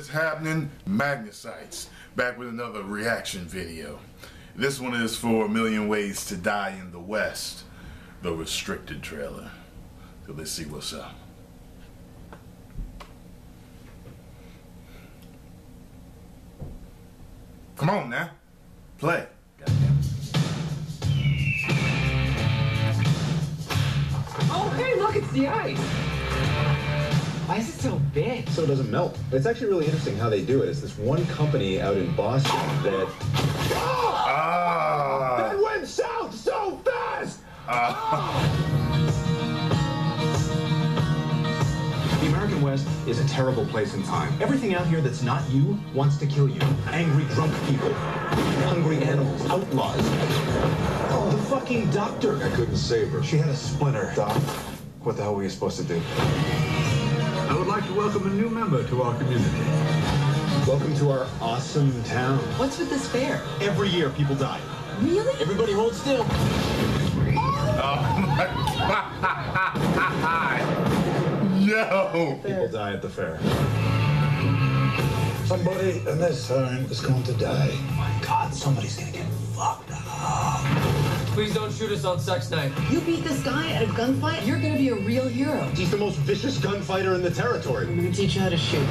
is happening? Magnacytes back with another reaction video. This one is for A Million Ways to Die in the West, the restricted trailer. So let's see what's up. Come on now, play. Oh, hey, look, it's the ice. Why is it so big? so it doesn't melt. It's actually really interesting how they do it. It's this one company out in Boston that. Ah, That went south so fast! The American West is a terrible place in time. Everything out here that's not you wants to kill you. Angry drunk people, hungry animals, outlaws. Oh, the fucking doctor. I couldn't save her. She had a splinter. Doc, what the hell were you supposed to do? I to welcome a new member to our community. Welcome to our awesome town. What's with this fair? Every year, people die. Really? Everybody hold still. Oh my! yo. People die at the fair. Somebody in this town is going to die. Oh my God, somebody's gonna get fucked up. Please don't shoot us on sex night. You beat this guy at a gunfight? You're gonna be a real hero. He's the most vicious gunfighter in the territory. I'm gonna teach you how to shoot.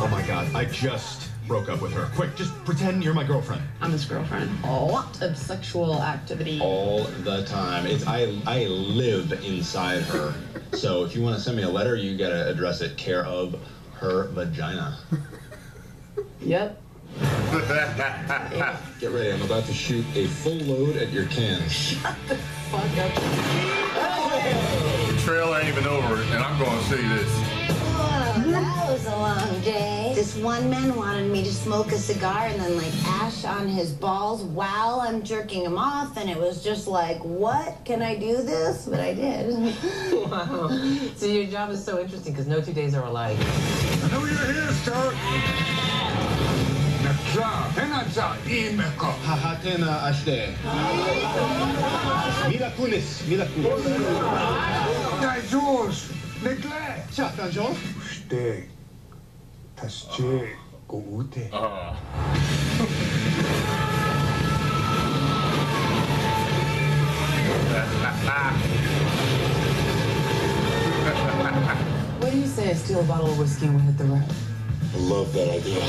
Oh my God, I just broke up with her. Quick, just pretend you're my girlfriend. I'm his girlfriend. A lot of sexual activity. All the time. It's I I live inside her. So if you want to send me a letter, you gotta address it care of her vagina. Yep. Get ready, I'm about to shoot a full load at your cans. Fuck up. The trailer ain't even over, and I'm going to see this. Oh, that was a long day. This one man wanted me to smoke a cigar and then like ash on his balls while I'm jerking him off, and it was just like, what? Can I do this? But I did. Wow. So your job is so interesting because no two days are alike. I know you're here, sir. Nakla, Henadza, Imeko. Hahatena ashte. Mila kunis, mila kunis. Dajos, Nekle. Chatanjo. Stay. Tasche. Go ute. Uh, What do you say I steal a bottle of whiskey and we hit the road? I love that idea.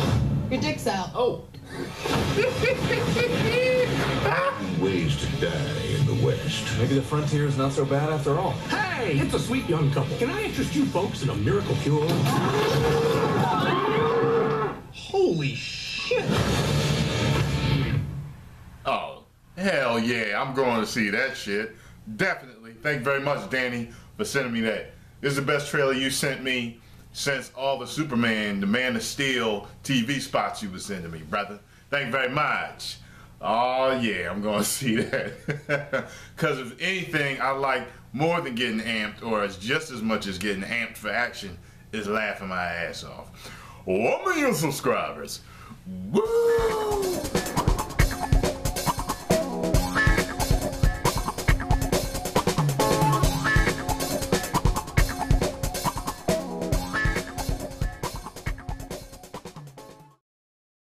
Your dick's out. Oh, Ways to die in the West. maybe the frontier is not so bad after all. Hey, it's a sweet young couple. Can I interest you folks in a miracle cure? Holy shit! oh, hell yeah, I'm going to see that shit. Definitely. Thank you very much, Danny, for sending me that. This is the best trailer you sent me since all the Superman, the Man of Steel TV spots you were sending me, brother. Thank you very much. Oh yeah, I'm gonna see that. Cause if anything I like more than getting amped, or as just as much as getting amped for action, is laughing my ass off. One million subscribers. Woo!